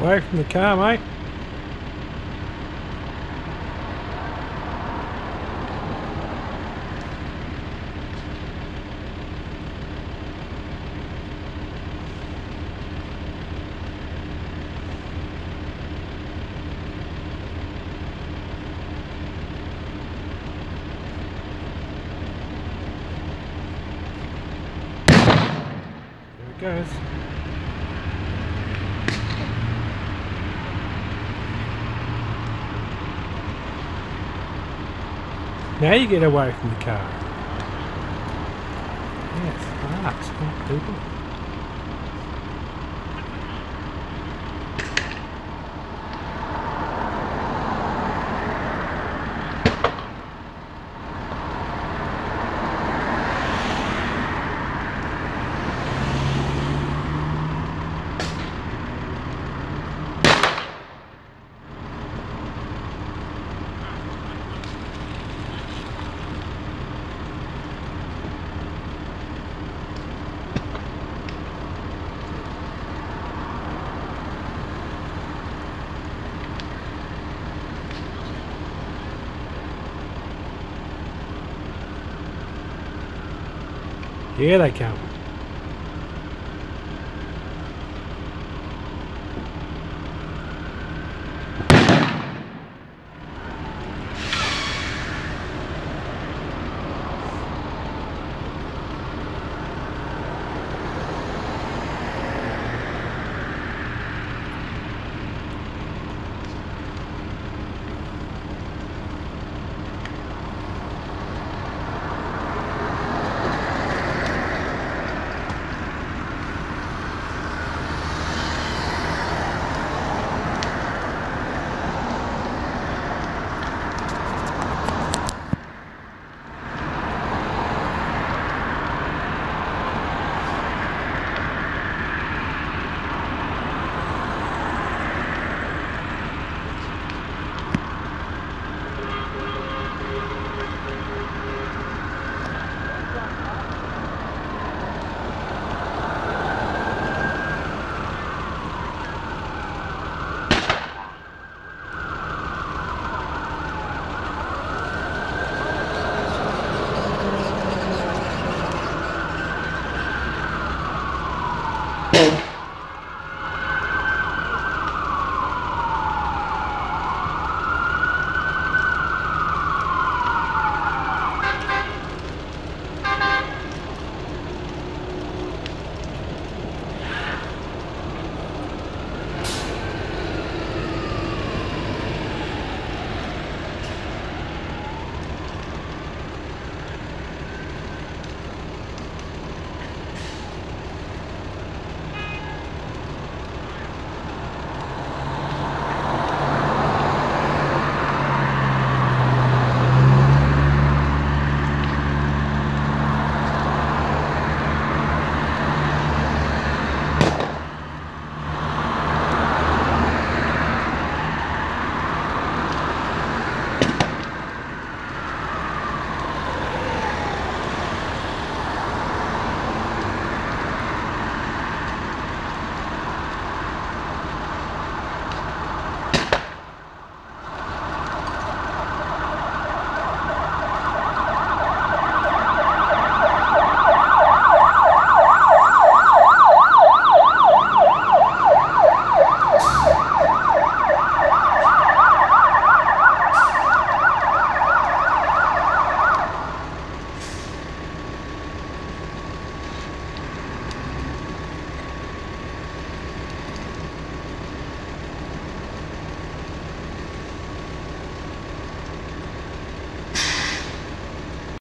away from the car, mate. There it. Now you get away from the car. Yes, smart, smart people. Here they come.